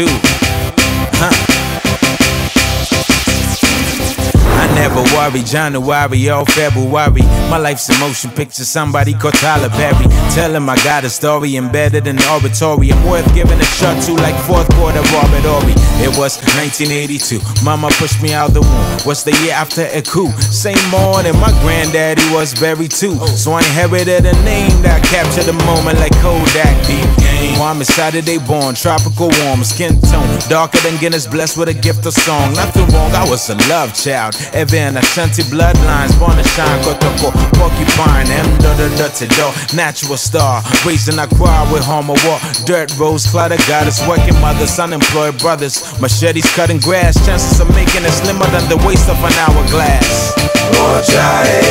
too. Huh. I never worry, January or February. My life's a motion picture, somebody called Tyler Perry. Tell him I got a story embedded in the oratory. I'm worth giving a shot to like fourth quarter Robert Horry. It was 1982, mama pushed me out the womb. What's the year after a coup? Same morning, my granddaddy was buried too. So I inherited a name that captured the moment like Kodak. Deep I'm a Saturday born, tropical warm, skin tone. Darker than Guinness, blessed with a gift of song. Nothing wrong, I was a love child. Evan Ashanti bloodlines, born to shine, Kotoko, porcupine, M da da da do, natural star, raising a crowd with Homowo, dirt rose, clutter goddess, working mothers, unemployed brothers, machetes cutting grass, chances of making it slimmer than the waist of an hourglass. Mocha